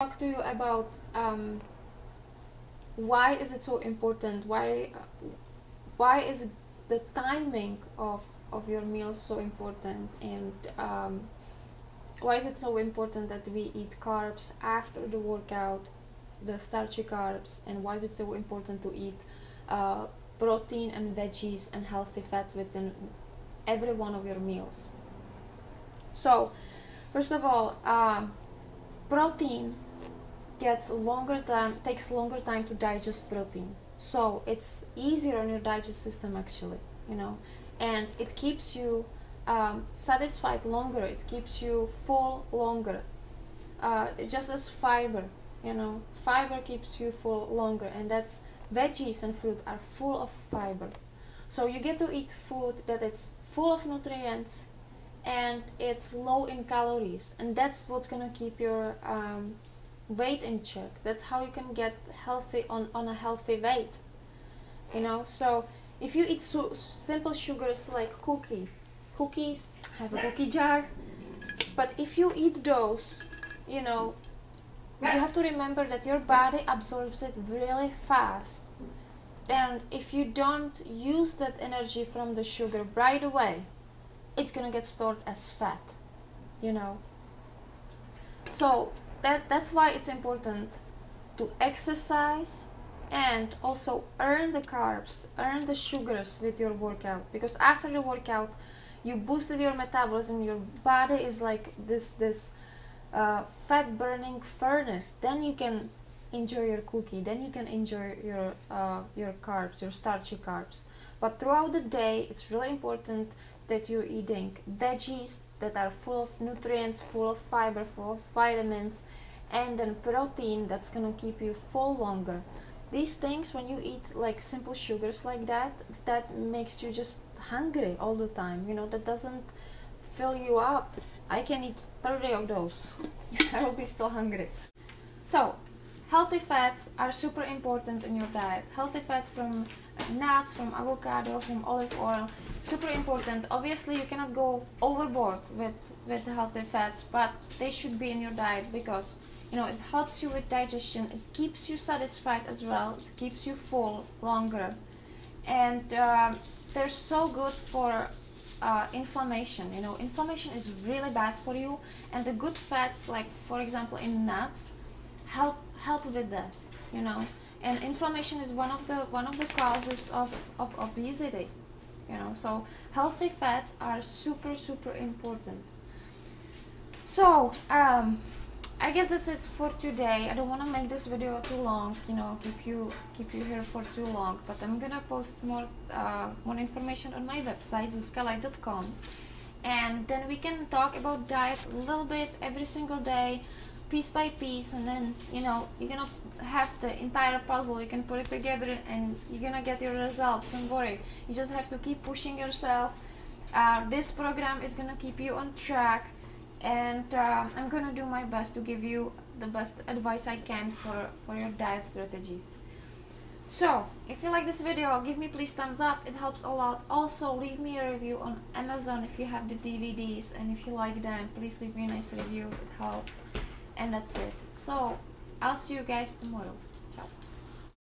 talk to you about um, why is it so important? Why why is the timing of of your meals so important? And um, why is it so important that we eat carbs after the workout the starchy carbs? And why is it so important to eat uh, protein and veggies and healthy fats within every one of your meals? So first of all um, protein gets longer time takes longer time to digest protein. So it's easier on your digest system actually you know? And it keeps you um, satisfied longer. It keeps you full longer. Uh, just as fiber you know? Fiber keeps you full longer and that's veggies and fruit are full of fiber. So you get to eat food that it's full of nutrients and it's low in calories and that's what's gonna keep your um, weight in check. That's how you can get healthy on on a healthy weight you know? So if you eat so simple sugars like cookie cookies have a cookie jar but if you eat those you know you have to remember that your body absorbs it really fast. And if you don't use that energy from the sugar right away it's gonna get stored as fat you know? So that that's why it's important to exercise and also earn the carbs earn the sugars with your workout. Because after the workout you boosted your metabolism your body is like this this uh, fat burning furnace. Then you can enjoy your cookie. Then you can enjoy your uh, your carbs your starchy carbs. But throughout the day it's really important that you're eating veggies that are full of nutrients, full of fiber, full of vitamins, and then protein that's gonna keep you full longer. These things, when you eat like simple sugars like that, that makes you just hungry all the time. You know, that doesn't fill you up. I can eat 30 of those. I will be still hungry. So, healthy fats are super important in your diet. Healthy fats from nuts, from avocado, from olive oil. Super important. Obviously, you cannot go overboard with, with healthy fats, but they should be in your diet because you know it helps you with digestion. It keeps you satisfied as well. It keeps you full longer, and uh, they're so good for uh, inflammation. You know, inflammation is really bad for you, and the good fats, like for example in nuts, help help with that. You know and inflammation is one of the one of the causes of, of obesity you know. So healthy fats are super super important. So um, I guess that's it for today. I don't want to make this video too long you know keep you keep you here for too long but I'm gonna post more uh, more information on my website zuzkalight.com and then we can talk about diet a little bit every single day piece by piece and then you know you're gonna have the entire puzzle you can put it together and you're gonna get your results don't worry. You just have to keep pushing yourself. Uh, this program is gonna keep you on track and uh, I'm gonna do my best to give you the best advice I can for, for your diet strategies. So if you like this video give me please thumbs up. It helps a lot. Also leave me a review on Amazon if you have the DVDs and if you like them please leave me a nice review. It helps and that's it. So I'll see you guys tomorrow